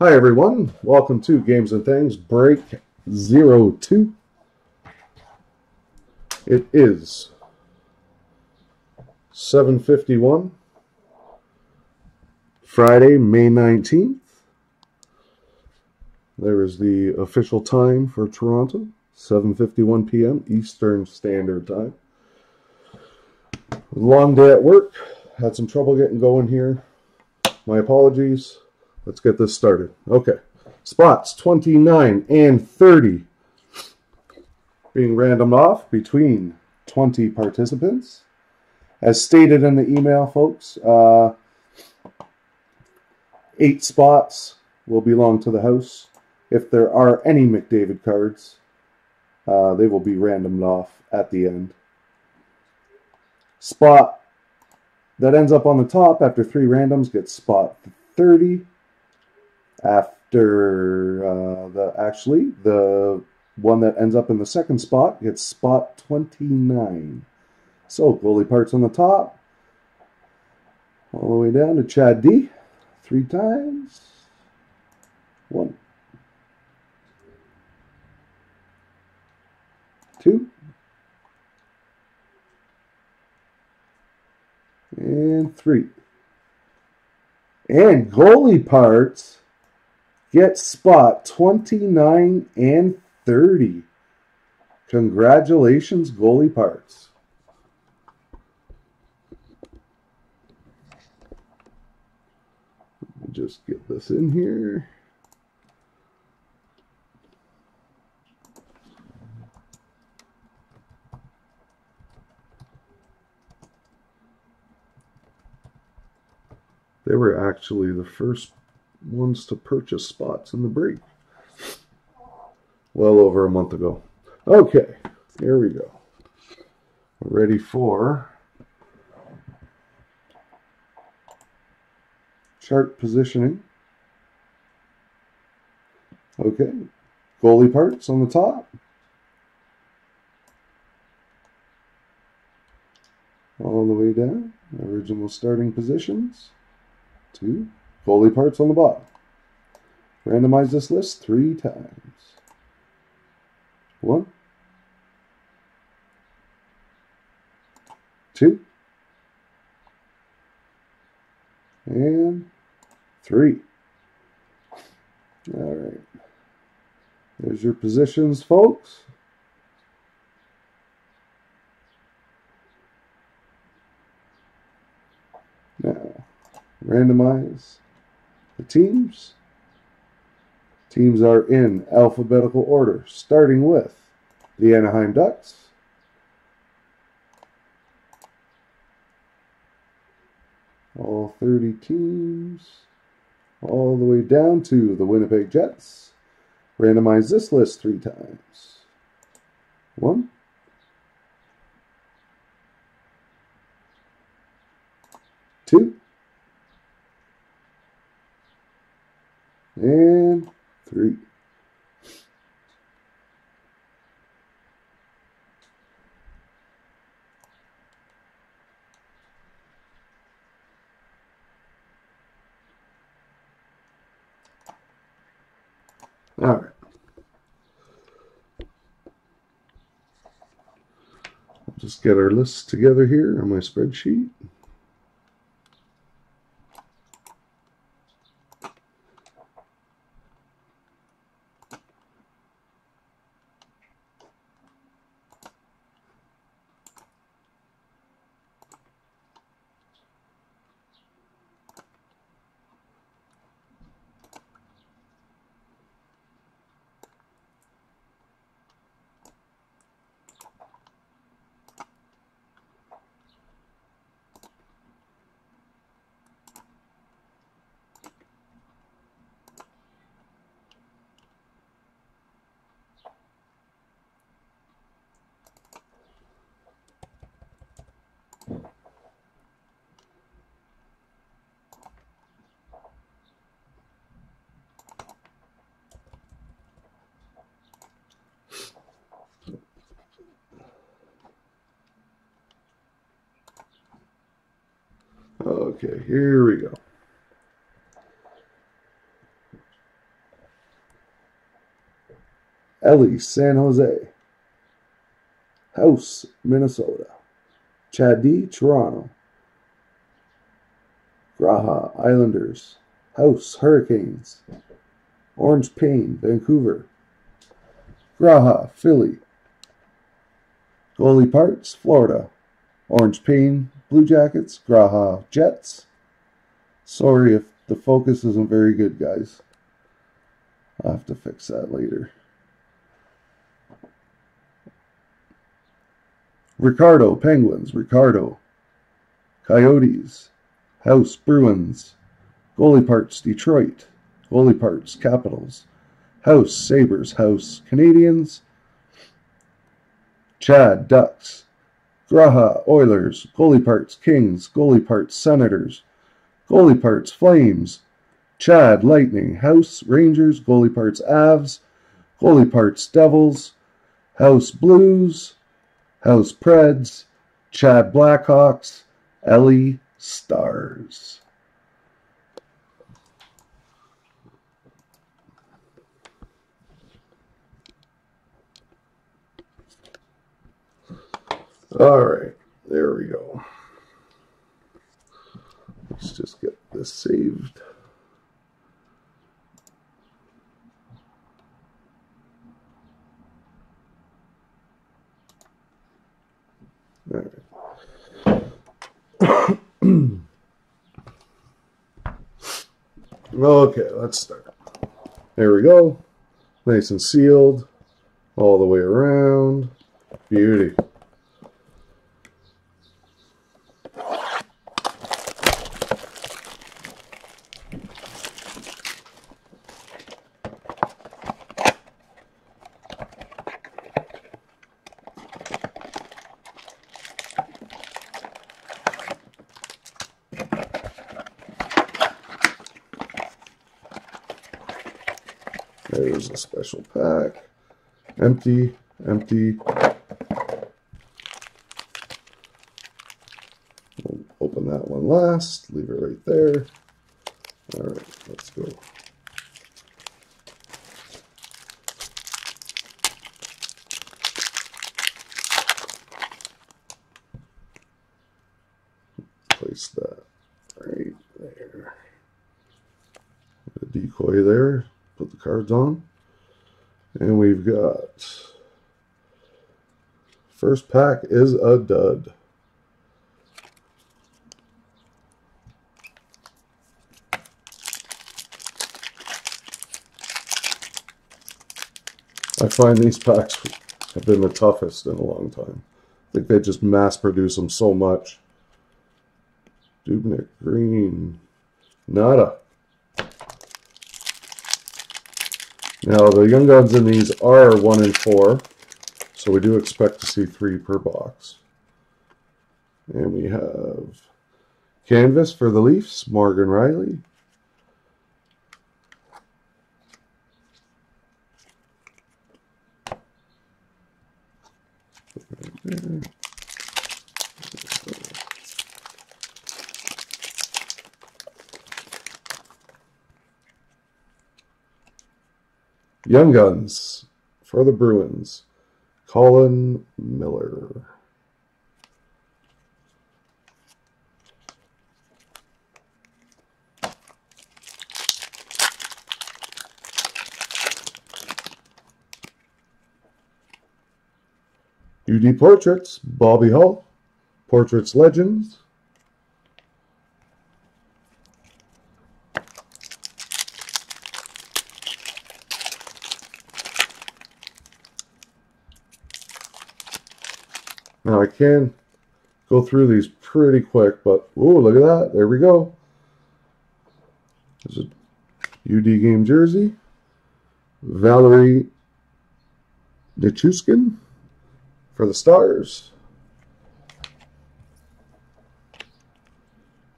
Hi everyone, welcome to Games and Things Break Zero Two. It is 751 Friday, May 19th. There is the official time for Toronto, 7:51 p.m. Eastern Standard Time. Long day at work, had some trouble getting going here. My apologies. Let's get this started. Okay. Spots 29 and 30 being randomed off between 20 participants. As stated in the email, folks, uh, eight spots will belong to the house. If there are any McDavid cards, uh, they will be randomed off at the end. Spot that ends up on the top after three randoms gets spot 30 after uh, the actually the one that ends up in the second spot gets spot 29 so goalie parts on the top all the way down to chad d three times one. Two. And three. And goalie parts Get spot 29 and 30. Congratulations, goalie parts. Just get this in here. They were actually the first ones to purchase spots in the break. Well over a month ago. Okay, here we go. Ready for chart positioning. Okay, goalie parts on the top. All the way down, original starting positions. Two, Goalie parts on the bottom. Randomize this list three times. One, two, and three. All right. There's your positions, folks. Now, randomize the teams. Teams are in alphabetical order, starting with the Anaheim Ducks. All 30 teams, all the way down to the Winnipeg Jets. Randomize this list three times. One, two, and three. All right. Just get our lists together here on my spreadsheet. Okay, here we go. Ellie, San Jose. House, Minnesota. Chaddy, Toronto. Graha, Islanders. House, Hurricanes. Orange Payne, Vancouver. Graha, Philly. Goalie Parts, Florida. Orange Pain, Blue Jackets. Graha, Jets. Sorry if the focus isn't very good, guys. I'll have to fix that later. Ricardo, Penguins, Ricardo. Coyotes, House, Bruins. Goalie parts, Detroit. Goalie parts, Capitals. House, Sabres, House, Canadiens. Chad, Ducks. Graha, Oilers. Goalie parts, Kings. Goalie parts, Senators. Goalie parts, Flames. Chad, Lightning. House, Rangers. Goalie parts, Avs. Goalie parts, Devils. House, Blues. House, Preds. Chad, Blackhawks. Ellie, Stars. All right, there we go. Let's just get this saved. All right. okay, let's start. There we go. Nice and sealed all the way around. Beauty. A special pack. Empty, empty. We'll open that one last. Leave it right there. All right, let's go. Place that right there. The decoy there put the cards on. And we've got first pack is a dud. I find these packs have been the toughest in a long time. I think they just mass produce them so much. Dubnyk, green, nada. Now, the Young Guns in these are 1 and 4, so we do expect to see 3 per box. And we have Canvas for the Leafs, Morgan Rielly. Young Guns for the Bruins, Colin Miller. UD Portraits, Bobby Hull. Portraits Legends. Can go through these pretty quick, but oh, look at that. There we go. There's a UD game jersey. Valeri Nichushkin for the Stars.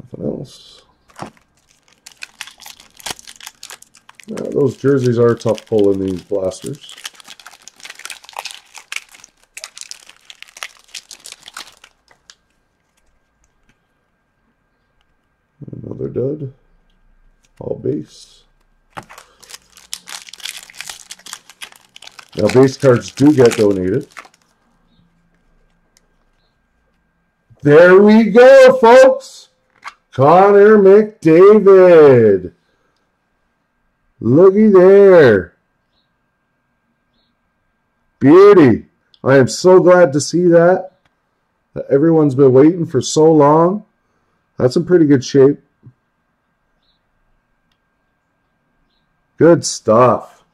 Nothing else. Yeah, those jerseys are tough pulling these blasters. Another dud. All base. Now, base cards do get donated. There we go, folks. Connor McDavid. Looky there. Beauty. I am so glad to see that. Everyone's been waiting for so long. That's in pretty good shape. Good stuff.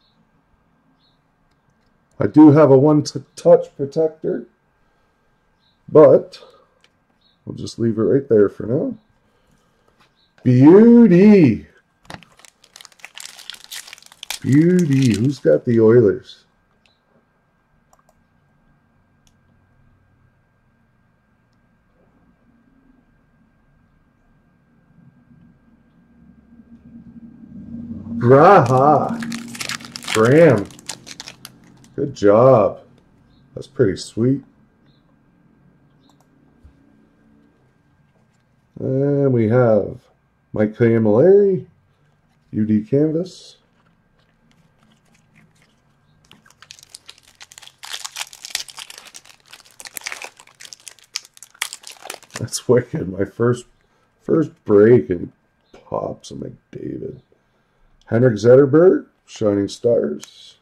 I do have a one-touch protector, but we'll just leave it right there for now. Beauty. Beauty. Who's got the Oilers? Graha. Graham. Good job. That's pretty sweet. And we have Mike Cammalleri, UD Canvas. That's wicked. My first first break and pops of McDavid. Henrik Zetterberg, Shining Stars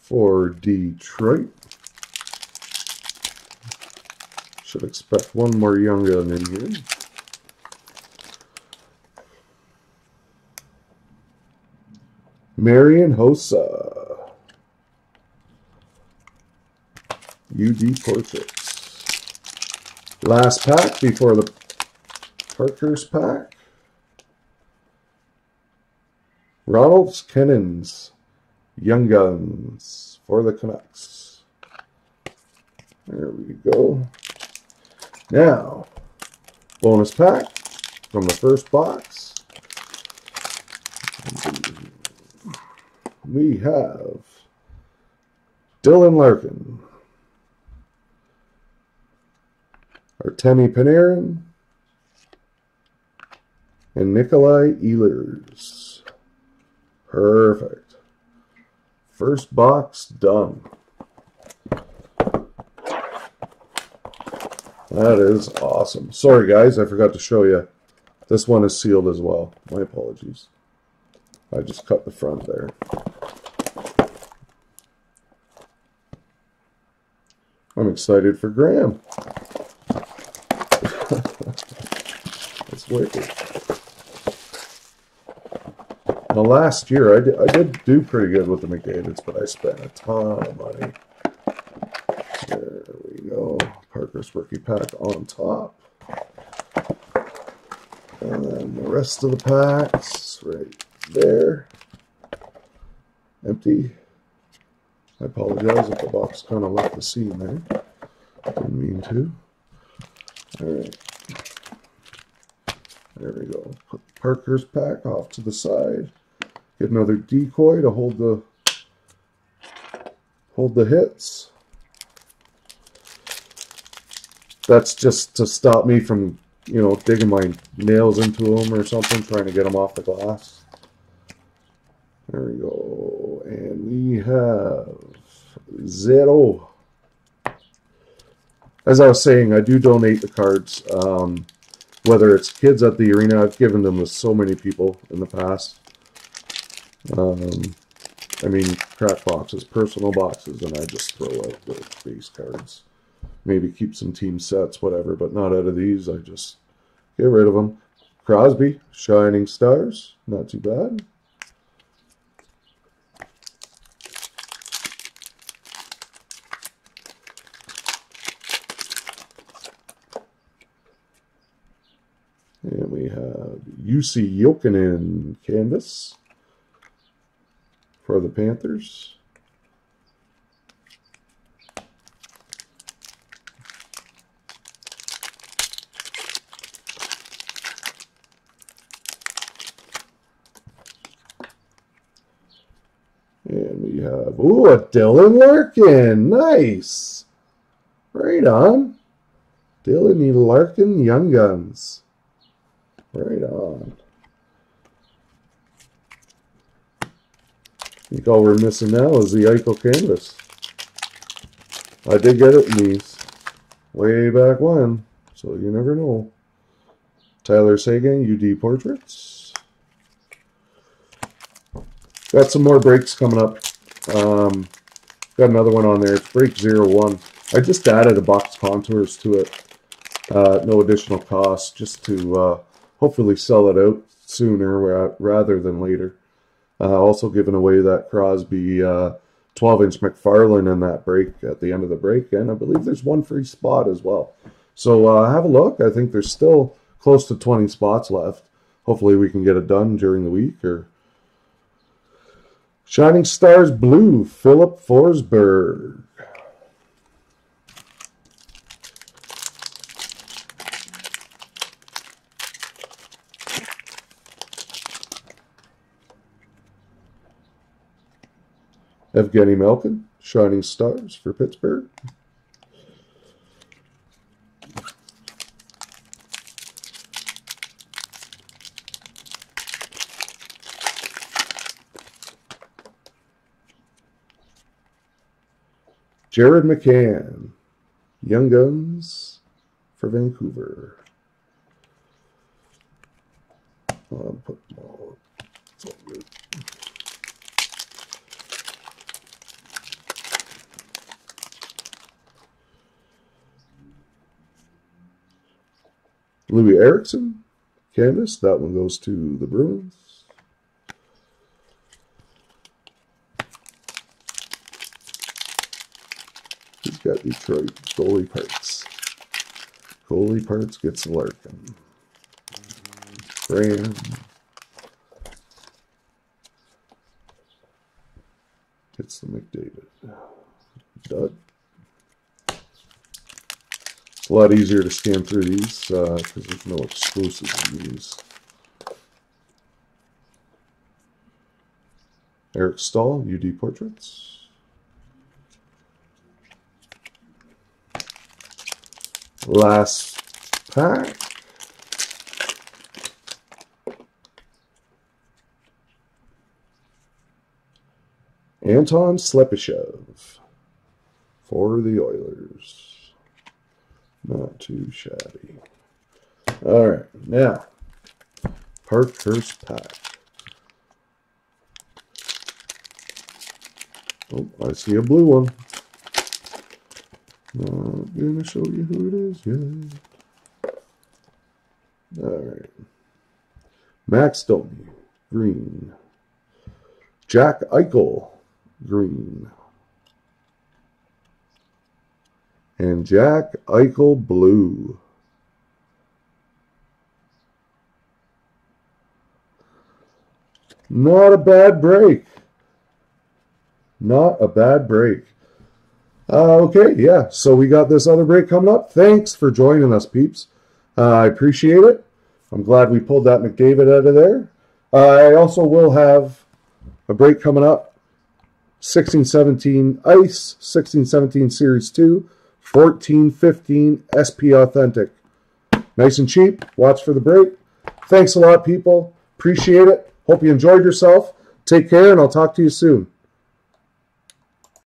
for Detroit. Should expect one more young gun in here. Marian Hossa. UD Portraits. Last pack before the Parkhurst pack. Ronald Kenins, Young Guns for the Canucks. There we go. Now, bonus pack from the first box. We have Dylan Larkin, Artemi Panarin, and Nikolai Ehlers. Perfect. First box done. That is awesome. Sorry, guys, I forgot to show you. This one is sealed as well. My apologies. I just cut the front there. I'm excited for Graham. That's wicked. Last year, I did, I did do pretty good with the McDavids, but I spent a ton of money. There we go. Parkhurst rookie pack on top. And then the rest of the packs right there. Empty. I apologize if the box kind of left the seam there. Didn't mean to. All right. There we go. Put Parkhurst pack off to the side. Get another decoy to hold the hold the hits. That's just to stop me from, you know, digging my nails into them or something, trying to get them off the glass. There we go. And we have zero. As I was saying, I do donate the cards. Um, whether it's kids at the arena, I've given them to so many people in the past. Um, I mean, crack boxes, personal boxes, and I just throw out the base cards. Maybe keep some team sets, whatever, but not out of these. I just get rid of them. Crosby, Shining Stars, not too bad. And we have Jussi Jokinen canvas for the Panthers. And we have, ooh, a Dylan Larkin. Nice. Right on. Dylan Larkin Young Guns. Right on. Think all we're missing now is the Eichel canvas. I did get it in these way back when, so you never know. Tyler Seguin, UD Portraits. Got some more breaks coming up. Um, got another one on there. It's break 01. I just added a box contours to it. Uh, no additional cost, just to uh, hopefully sell it out sooner rather than later. Uh, also giving away that Crosby 12-inch McFarlane in that break at the end of the break, and I believe there's one free spot as well. So uh, have a look. I think there's still close to 20 spots left. Hopefully we can get it done during the week or Shining Stars Blue, Filip Forsberg. Evgeny Malkin, Shining Stars for Pittsburgh. Jared McCann, Young Guns for Vancouver. I'll put them all. All good. Canvas. That one goes to the Bruins. He's got Detroit goalie parts. Goalie parts gets Larkin. Graham. Gets the McDavid. Dud. A lot easier to scan through these because uh, there's no exclusives in these. Eric Staal, UD Portraits. Last pack. Anton Slepyshev for the Oilers. Not too shabby. All right, now, Parkhurst pack. Oh, I see a blue one. Uh, Not gonna show you who it is yet. All right. Max Domi, green. Jack Eichel, green. And Jack Eichel Blue. Not a bad break. Not a bad break. Uh, okay, yeah, so we got this other break coming up. Thanks for joining us, peeps. Uh, I appreciate it. I'm glad we pulled that McDavid out of there. Uh, I also will have a break coming up. 1617 Ice, 1617 Series 2, 1415 SP Authentic. Nice and cheap. Watch for the break. Thanks a lot, people. Appreciate it. Hope you enjoyed yourself. Take care, and I'll talk to you soon.